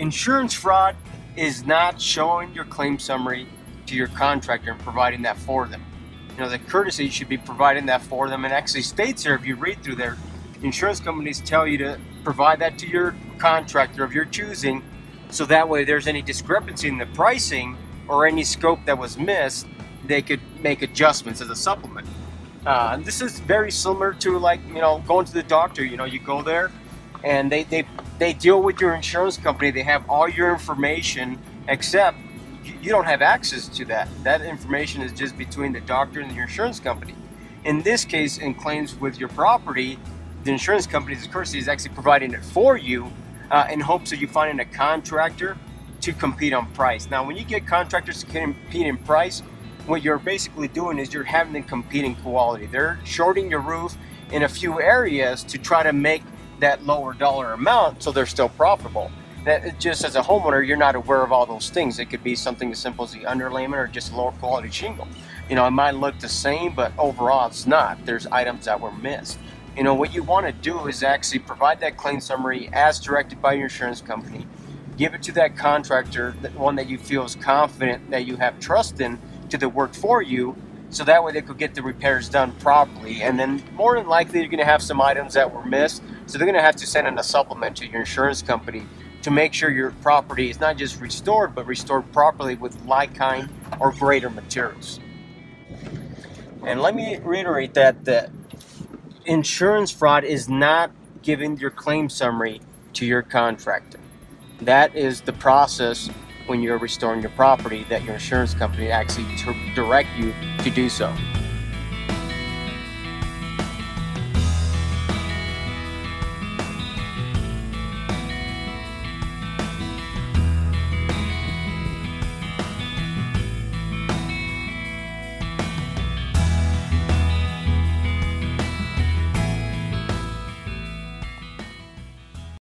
insurance fraud is not showing your claim summary to your contractor and providing that for them. You know, the courtesy should be providing that for them and actually states there if you read through there, insurance companies tell you to provide that to your contractor of your choosing so that way there's any discrepancy in the pricing or any scope that was missed, they could make adjustments as a supplement. Uh, this is very similar to like, you know, going to the doctor, you know, you go there and they, they, they deal with your insurance company. They have all your information except you don't have access to that. That information is just between the doctor and your insurance company. In this case, in claims with your property, the insurance company's courtesy is actually providing it for you uh, in hopes of you finding a contractor to compete on price. Now, when you get contractors to compete in price, what you're basically doing is you're having them compete in quality. They're shorting your roof in a few areas to try to make that lower dollar amount so they're still profitable. That just as a homeowner, you're not aware of all those things. It could be something as simple as the underlayment or just lower quality shingle. You know, it might look the same, but overall it's not. There's items that were missed. You know, what you want to do is actually provide that claim summary as directed by your insurance company. Give it to that contractor, the one that you feel is confident that you have trust in to the work for you, so that way they could get the repairs done properly. And then more than likely, you're going to have some items that were missed, so they're going to have to send in a supplement to your insurance company to make sure your property is not just restored, but restored properly with like kind or greater materials. And let me reiterate that the insurance fraud is not giving your claim summary to your contractor. That is the process when you're restoring your property that your insurance company actually direct you to do so.